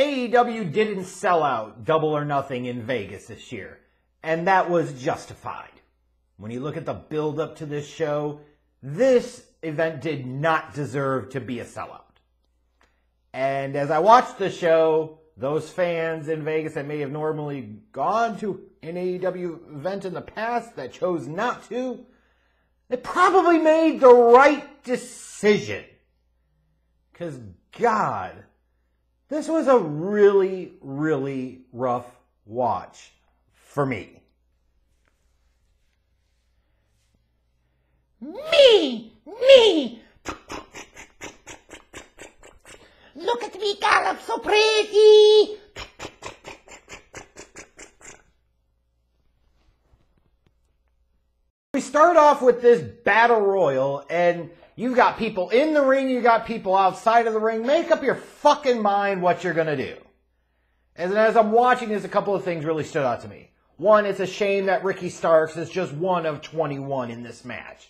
AEW didn't sell out double or nothing in Vegas this year, and that was justified. When you look at the build up to this show, this event did not deserve to be a sellout. And as I watched the show, those fans in Vegas that may have normally gone to an AEW event in the past that chose not to, they probably made the right decision. Because, God, this was a really, really rough watch for me. Me! Me! Look at me gallop so pretty! We start off with this battle royal, and you've got people in the ring, you got people outside of the ring. Make up your fucking mind what you're gonna do. And as I'm watching this, a couple of things really stood out to me. One, it's a shame that Ricky Starks is just one of 21 in this match.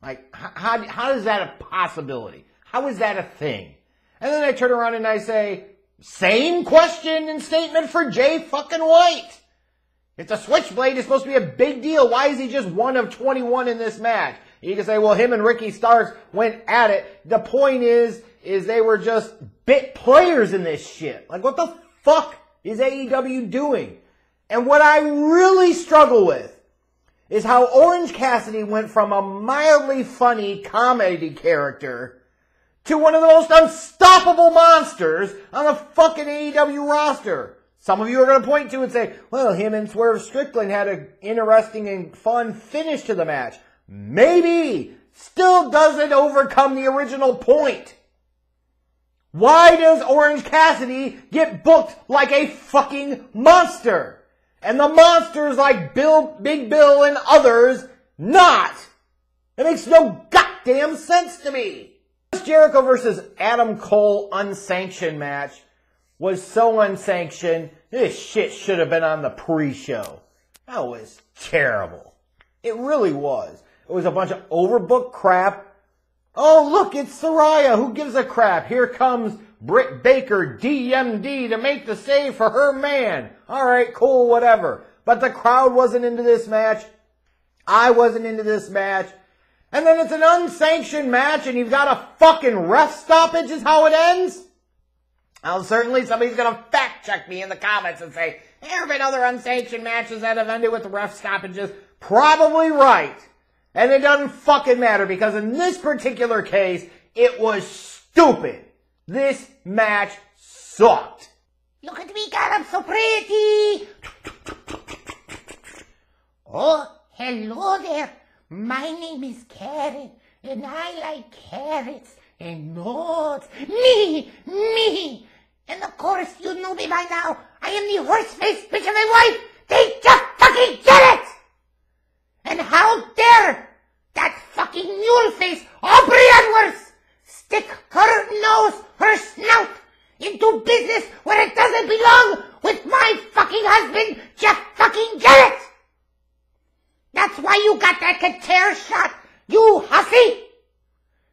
Like, how, how is that a possibility? How is that a thing? And then I turn around and I say, same question and statement for Jay fucking White. It's a switchblade. It's supposed to be a big deal. Why is he just one of 21 in this match? You can say, well, him and Ricky Starks went at it. The point is, is they were just bit players in this shit. Like, what the fuck is AEW doing? And what I really struggle with is how Orange Cassidy went from a mildly funny comedy character to one of the most unstoppable monsters on the fucking AEW roster. Some of you are going to point to and say, well, him and Swerve Strickland had an interesting and fun finish to the match. Maybe. Still doesn't overcome the original point. Why does Orange Cassidy get booked like a fucking monster? And the monsters like Bill, Big Bill and others not. It makes no goddamn sense to me. This Jericho versus Adam Cole unsanctioned match was so unsanctioned, this shit should have been on the pre-show. That was terrible. It really was. It was a bunch of overbooked crap. Oh, look, it's Saraya. Who gives a crap? Here comes Britt Baker, DMD, to make the save for her man. All right, cool, whatever. But the crowd wasn't into this match. I wasn't into this match. And then it's an unsanctioned match and you've got a fucking ref stoppage is how it ends? Now, certainly somebody's going to fact check me in the comments and say, there have been other unsanctioned matches that have ended with ref stoppages. Probably right. And it doesn't fucking matter because in this particular case, it was stupid. This match sucked. Look at me, God, I'm so pretty! Oh, hello there. My name is Karen, and I like carrots and nuts. Me, me! And of course, you know me by now. I am the horse-faced bitch of a wife. They just fucking get it! And how dare that fucking mule-face Aubrey Edwards stick her nose, her snout, into business where it doesn't belong with my fucking husband, Jeff fucking Jarrett! That's why you got that guitar shot, you hussy!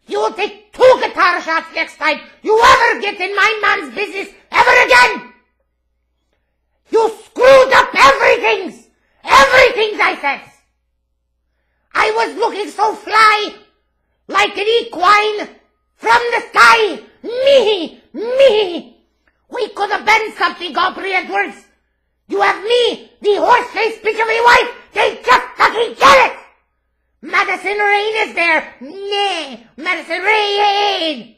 You will take two guitar shots next time you ever get in my man's business ever again! You screwed up everything! Everything I said! I was looking so fly, like an equine, from the sky! Me! Me! We could have been something, Aubrey Edwards! You have me, the horse-faced bitch of a wife! They just fucking get it! Madison Rayne is there! Nay, Madison Rayne!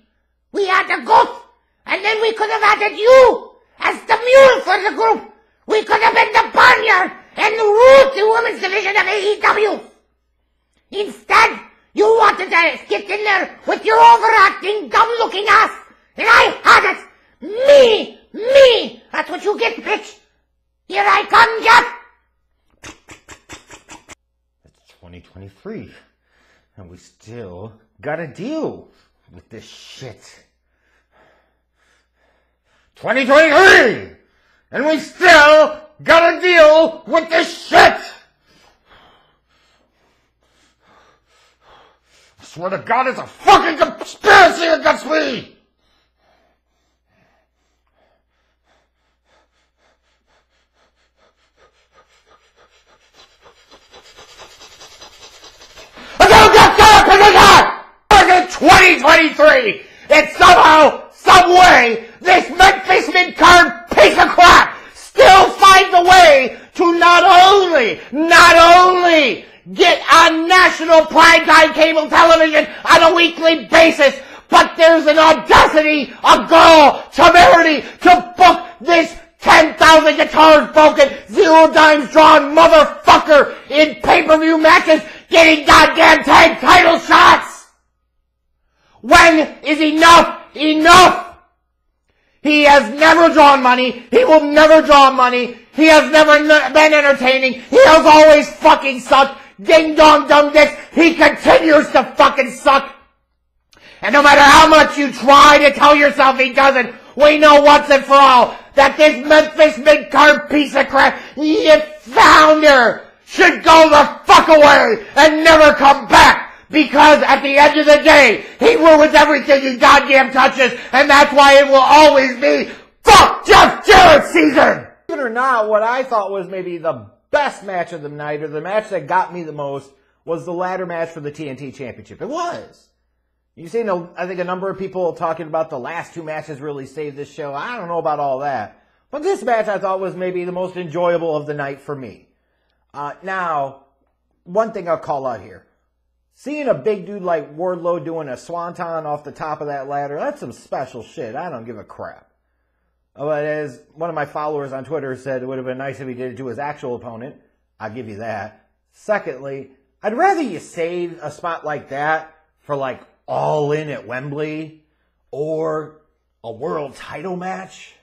We had the goat, and then we could have added you as the mule for the group! We could have been the barnyard and ruled the women's division of AEW! Instead, you wanted to get in there with your overacting, dumb-looking ass, and I had it! Me! Me! That's what you get, bitch! Here I come, Jeff! It's 2023, and we still gotta deal with this shit. 2023! And we still gotta deal with this shit! swear to God, it's a fucking conspiracy against me! I don't get that position! 2023! And somehow, some way, this Memphis Midcard piece of crap still finds a way to not only, not only get on national primetime cable television on a weekly basis, but there's an audacity, a gall, temerity to book this 10,000 guitars broken, zero dimes drawn motherfucker in pay-per-view matches getting goddamn tag title shots! When is enough enough? He has never drawn money. He will never draw money. He has never been entertaining. He has always fucking sucked. Ding dong dum dicks. He continues to fucking suck. And no matter how much you try to tell yourself he doesn't, we know once and for all that this Memphis mid-card piece of crap, you founder, should go the fuck away and never come back. Because at the end of the day, he ruins everything he goddamn touches, and that's why it will always be fuck Jeff Jarrett season! Believe it or not, what I thought was maybe the best match of the night, or the match that got me the most, was the ladder match for the TNT Championship. It was. You've seen, I think, a number of people talking about the last two matches really saved this show. I don't know about all that. But this match I thought was maybe the most enjoyable of the night for me. Uh, now, one thing I'll call out here. Seeing a big dude like Wardlow doing a swanton off the top of that ladder, that's some special shit. I don't give a crap. Uh, but as one of my followers on Twitter said, it would have been nice if he did it to his actual opponent. I'll give you that. Secondly, I'd rather you save a spot like that for like all in at Wembley or a world title match.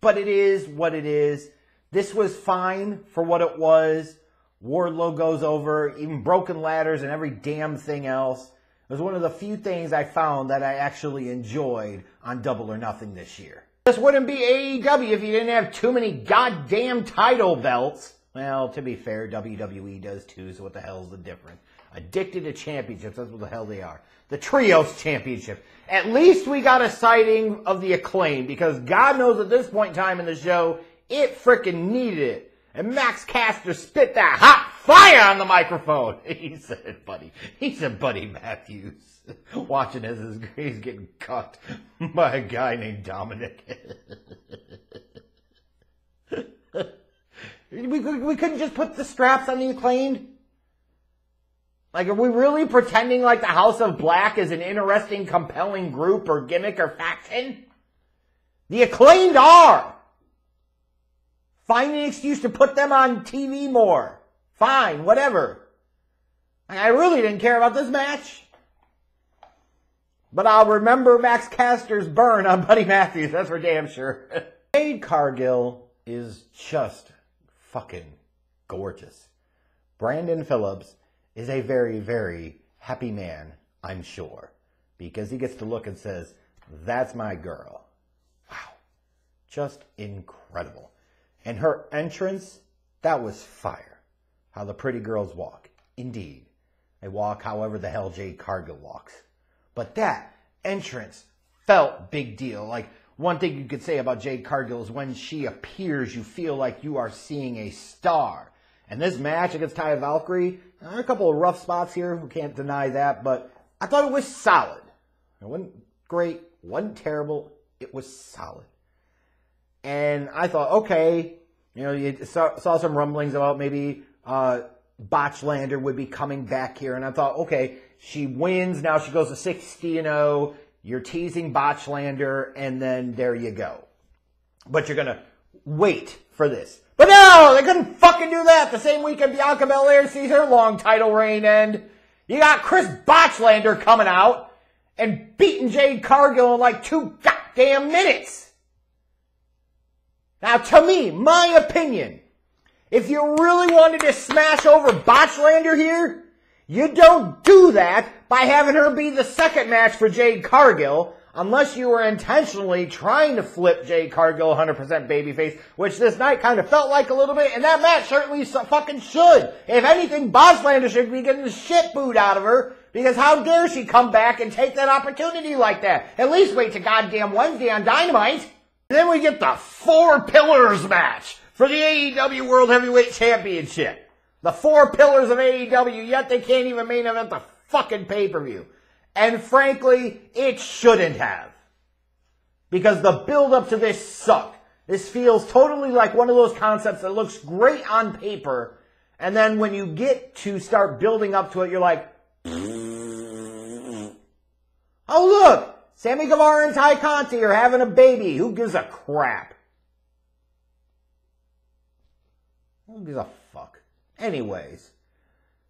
But it is what it is. This was fine for what it was. Wardlow goes over, even broken ladders and every damn thing else. It was one of the few things I found that I actually enjoyed on Double or Nothing this year. This wouldn't be AEW if you didn't have too many goddamn title belts. Well, to be fair, WWE does too, so what the hell's the difference? Addicted to championships, that's what the hell they are. The Trios Championship. At least we got a sighting of the acclaim, because God knows at this point in time in the show, it frickin' needed it. And Max Caster spit that hot fire on the microphone. He said, buddy, he said, Buddy Matthews, watching as his, he's getting cut by a guy named Dominik. we, we couldn't just put the straps on the acclaimed? Like, are we really pretending like the House of Black is an interesting, compelling group or gimmick or faction? The acclaimed are. Find an excuse to put them on TV more. Fine, whatever. I really didn't care about this match. But I'll remember Max Caster's burn on Buddy Matthews, that's for damn sure. Jade Cargill is just fucking gorgeous. Brandon Phillips is a very, very happy man, I'm sure, because he gets to look and says, that's my girl. Wow. Just incredible. And her entrance, that was fire. How the pretty girls walk. Indeed. They walk however the hell Jade Cargill walks. But that entrance felt big deal. Like one thing you could say about Jade Cargill is when she appears, you feel like you are seeing a star. And this match against Taya Valkyrie, there are a couple of rough spots here. We can't deny that, but I thought it was solid. It wasn't great, wasn't terrible. It was solid. And I thought, okay, you know, you saw, saw some rumblings about maybe uh, Botchlander would be coming back here, and I thought, okay, she wins. Now she goes to 60 and 0. You're teasing Botchlander, and then there you go. But you're gonna wait for this. But no, they couldn't fucking do that. The same weekend Bianca Belair sees her long title reign end. You got Kris Botchlander coming out and beating Jade Cargill in like two goddamn minutes. Now, to me, my opinion, if you really wanted to smash over Botchlander here, you don't do that by having her be the second match for Jade Cargill, unless you were intentionally trying to flip Jade Cargill 100% babyface, which this night kind of felt like a little bit, and that match certainly fucking should. If anything, Botchlander should be getting the shit booed out of her, because how dare she come back and take that opportunity like that? At least wait to goddamn Wednesday on Dynamite. Then we get the four pillars match for the AEW World Heavyweight Championship. The four pillars of AEW, yet they can't even main event the fucking pay-per-view. And frankly, it shouldn't have. Because the build up to this sucked. This feels totally like one of those concepts that looks great on paper. And then when you get to start building up to it, you're like, oh look, Sammy Guevara and Tay Conti are having a baby. Who gives a crap? Who gives a fuck? Anyways,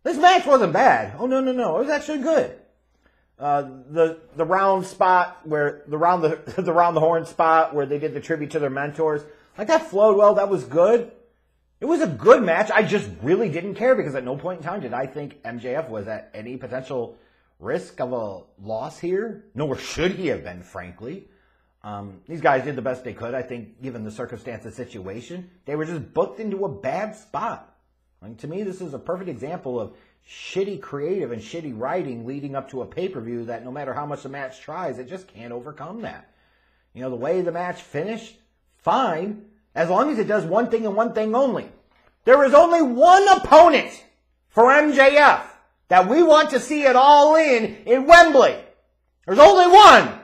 this match wasn't bad. Oh no no no, it was actually good. Uh, the the round spot where the round the the round the horn spot where they did the tribute to their mentors, like that flowed well. That was good. It was a good match. I just really didn't care because at no point in time did I think MJF was at any potential risk of a loss here. Nor should he have been, frankly. Um, these guys did the best they could, I think, given the circumstance and situation. They were just booked into a bad spot. To me, this is a perfect example of shitty creative and shitty writing leading up to a pay-per-view that no matter how much the match tries, it just can't overcome that. You know, the way the match finished, fine, as long as it does one thing and one thing only. There is only one opponent for MJF that we want to see it all in in Wembley. There's only one.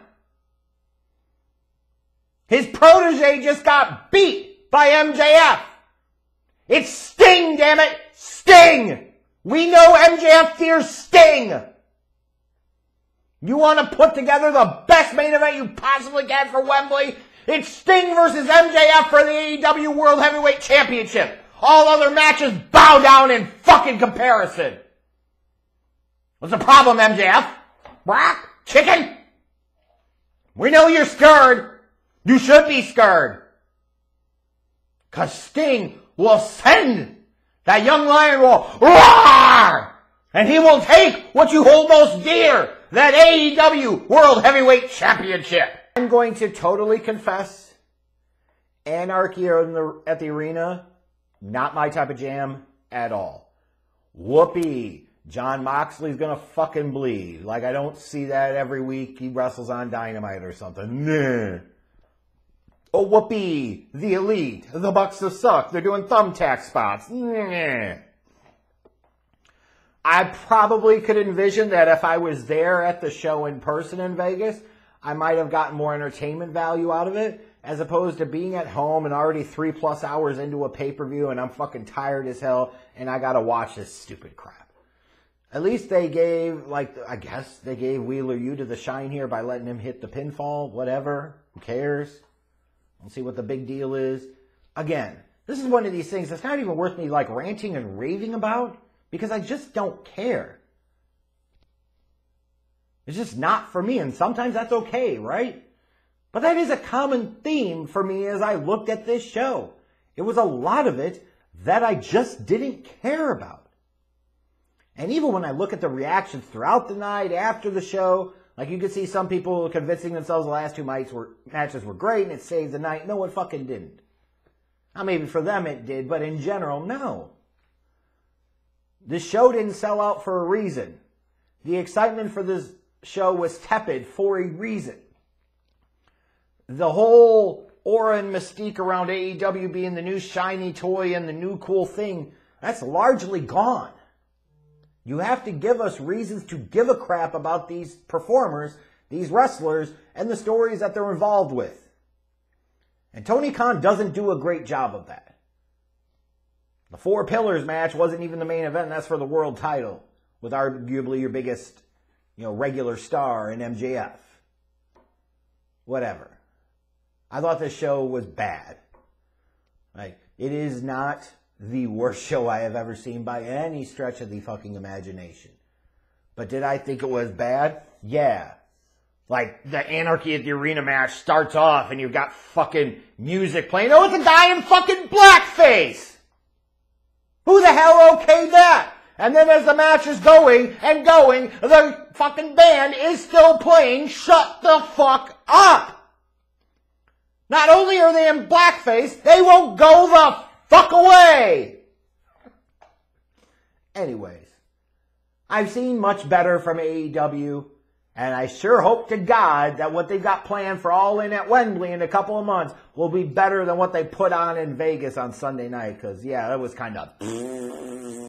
His protege just got beat by MJF. It's Sting, damn it! Sting! We know MJF fears Sting! You want to put together the best main event you possibly can for Wembley? It's Sting versus MJF for the AEW World Heavyweight Championship. All other matches bow down in fucking comparison. What's the problem, MJF? Brock? Chicken? We know you're scared. You should be scared. Cause Sting will send that young lion will roar! And he will take what you hold most dear, that AEW World Heavyweight Championship. I'm going to totally confess, Anarchy the, at the arena, not my type of jam at all. Whoopee. Jon Moxley's gonna fucking bleed. Like I don't see that every week he wrestles on Dynamite or something. Nah. Oh, whoopee! The elite, the Bucks of suck. They're doing thumbtack spots. I probably could envision that if I was there at the show in person in Vegas, I might have gotten more entertainment value out of it, as opposed to being at home and already three plus hours into a pay per view and I'm fucking tired as hell and I gotta watch this stupid crap. At least they gave, like, I guess they gave Wheeler Yuta the shine here by letting him hit the pinfall. Whatever. Who cares? We'll see what the big deal is. Again, this is one of these things that's not even worth me like ranting and raving about because I just don't care. It's just not for me, and sometimes that's okay, right? But that is a common theme for me as I looked at this show. It was a lot of it that I just didn't care about. And even when I look at the reactions throughout the night, after the show, like you could see some people convincing themselves the last two nights were, matches were great and it saved the night. No, it fucking didn't. Now maybe for them it did, but in general, no. This show didn't sell out for a reason. The excitement for this show was tepid for a reason. The whole aura and mystique around AEW being the new shiny toy and the new cool thing, that's largely gone. You have to give us reasons to give a crap about these performers, these wrestlers, and the stories that they're involved with. And Tony Khan doesn't do a great job of that. The Four Pillars match wasn't even the main event, that's for the world title, with arguably your biggest, you know, regular star in MJF. Whatever. I thought this show was bad. Like, it is not the worst show I have ever seen by any stretch of the fucking imagination. But did I think it was bad? Yeah. Like the Anarchy at the Arena match starts off and you've got fucking music playing. Oh, it's a guy in fucking blackface! Who the hell okayed that? And then as the match is going and going, the fucking band is still playing Shut the Fuck Up! Not only are they in blackface, they won't go the fuck away! Anyways, I've seen much better from AEW, and I sure hope to God that what they've got planned for All In at Wembley in a couple of months will be better than what they put on in Vegas on Sunday night, because, yeah, that was kind of.